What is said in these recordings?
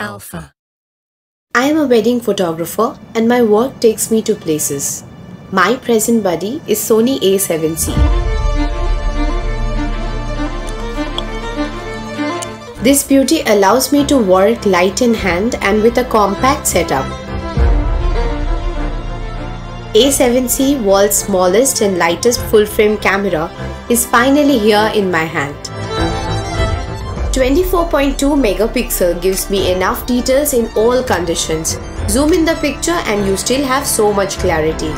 Alpha. I am a wedding photographer and my work takes me to places. My present buddy is Sony a7C. This beauty allows me to work light in hand and with a compact setup. A7C world's smallest and lightest full frame camera is finally here in my hand. 24.2 megapixel gives me enough details in all conditions. Zoom in the picture and you still have so much clarity.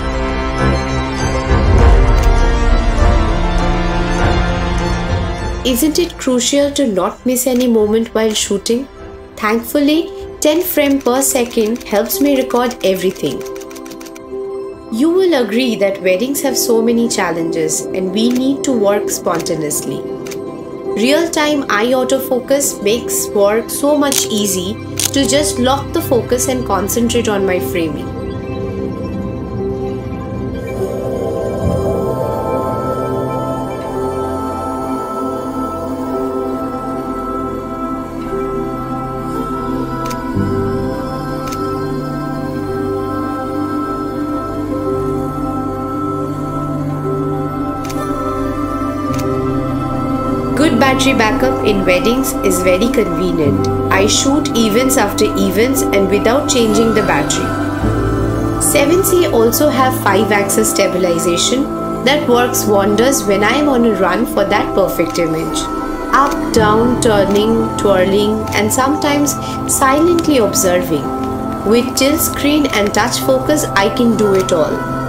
Isn't it crucial to not miss any moment while shooting? Thankfully, 10 frames per second helps me record everything. You will agree that weddings have so many challenges and we need to work spontaneously. Real-time eye autofocus makes work so much easy to just lock the focus and concentrate on my framing. Good battery backup in weddings is very convenient. I shoot events after events and without changing the battery. 7C also have 5-axis stabilization that works wonders when I am on a run for that perfect image. Up, down, turning, twirling and sometimes silently observing. With tilt screen and touch focus I can do it all.